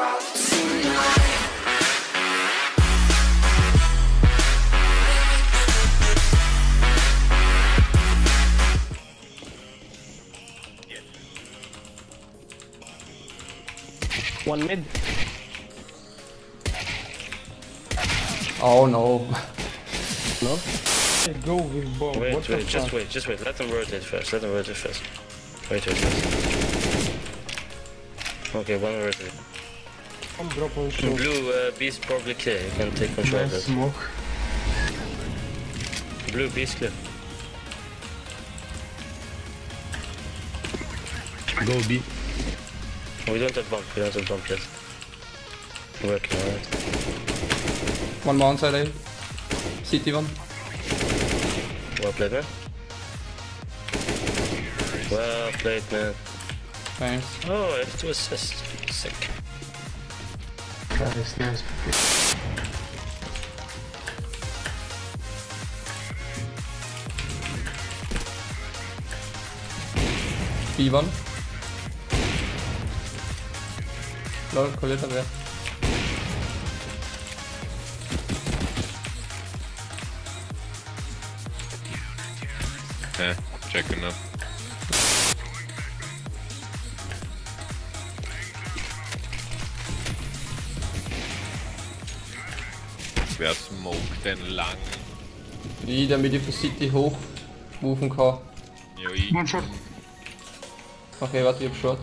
drop tonight. One mid. Oh no. No? Go with bomb. Wait, what wait, just fuck? wait, just wait. Let them rotate first. Let them rotate first. Wait, wait, wait. Okay, one rotate. Come drop on short. Blue, uh, beast probably clear. You can take control of Nice it. smoke. Blue, beast clear. Go B. We don't have bump. We don't have bump yet. Working alright. One more inside A. CT one. Well played, man. Well played, man. Thanks. Oh, I have two assists. Sick. Nice, nice. B1. Lol, Coletta wer? Yeah, checking up. Wer smoked den lang? I, damit ich von City hoch moven kann. Jo, i. One shot. Okay, warte, ich hab Short.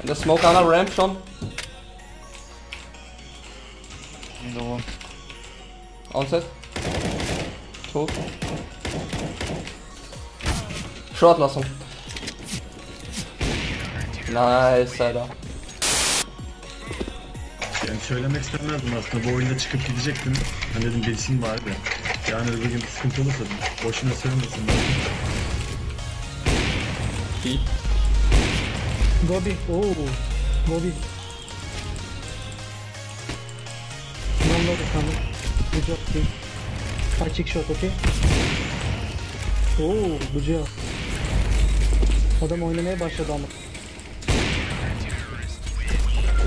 Und der Smoke einer Ramp schon. No. Onset. Tot. Short lassen. Nice, Alter. Yani söylemek istemezdim aslında bu oyunda çıkıp gidecektim. Hani dedim geçeyim bari de. Yani öbür gün sıkıntı olursa boşuna söylemesin. B. Gobi. Oh. Gobi. Low coming. Good job, team. I check shot, okay? Oo, good job. Adam oynamaya başladı ama.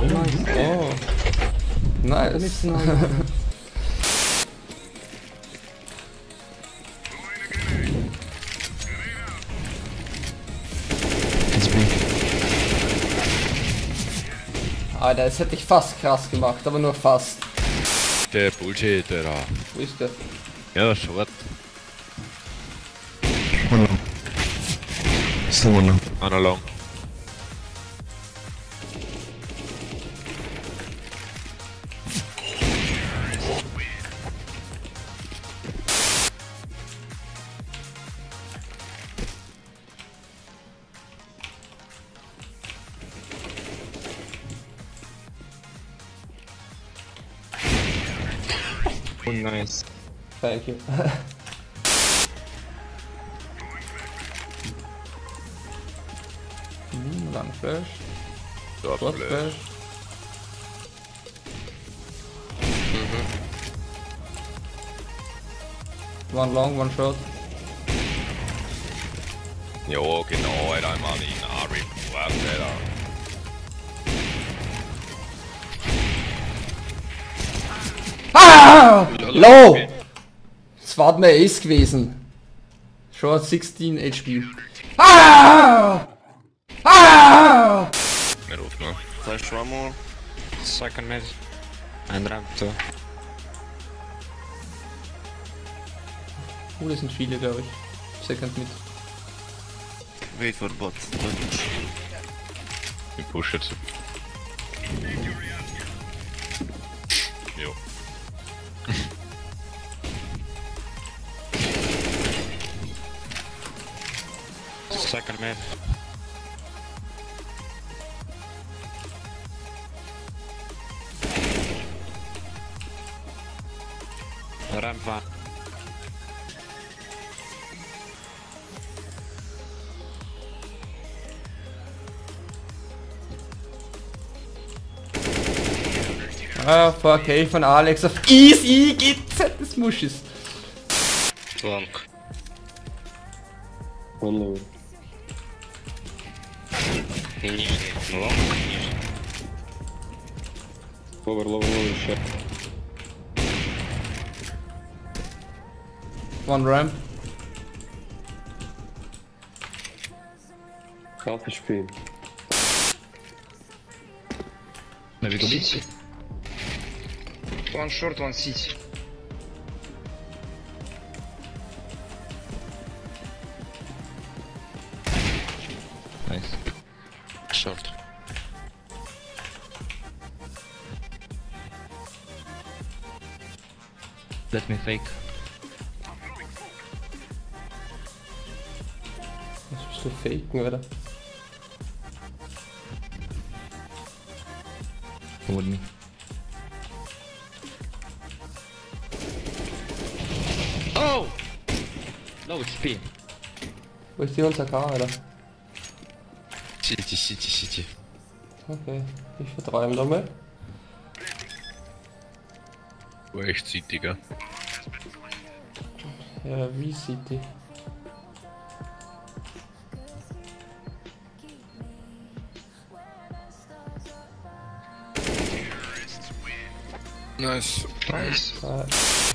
Nice. Oh. Adam Nice. hepsini aldı. Alter, das hätte ich fast krass gemacht, aber nur fast. Der Bullshit, Alter. Wo ist der? Ja, short. Still one long. On along. Oh, nice. Thank you. Lang Flash. Short Short flash. Flash. One long, one short. Jo, genau, Alter. Einmal in Ari. Was, Alter. Ah! Low! Das war mir Ace gewesen. Short 16 HP. Ah! Ah! Mer off nu. Flash one more. Second mid. And ramp too. Oh, das sind viele, glaube ich. Second mit. Wait for bot. Vi pushar typ. Jo. Second mid. Ramp one. Ah, fuck, hey von Alex auf Easy GZ des Muschis. Long. One lower. Нижний. Long. Нижний. Lower, lower, lower, shot. One ramp. Half HP. City. One short, one city. Nice. Short. Let me fake. Du faken, oder? Me. Oh! Low HP. Wo ist die unser K, Alter? City, City, City. Okay, ich vertraue ihm damit. War echt City, gell? Ja, wie sieht die? Nice. Nice. Ah,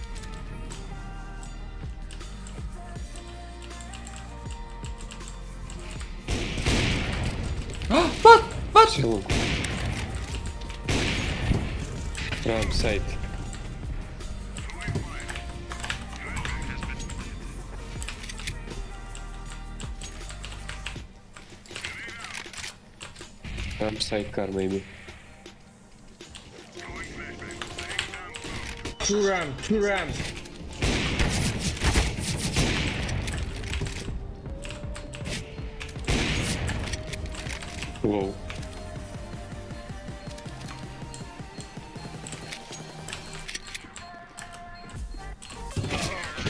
Ah, what? What? Still. Ramp side. Ramp side car maybe. Two ram, two ram. Low.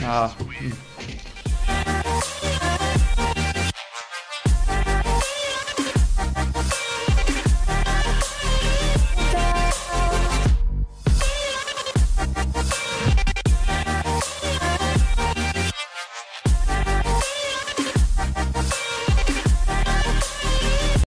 Ah,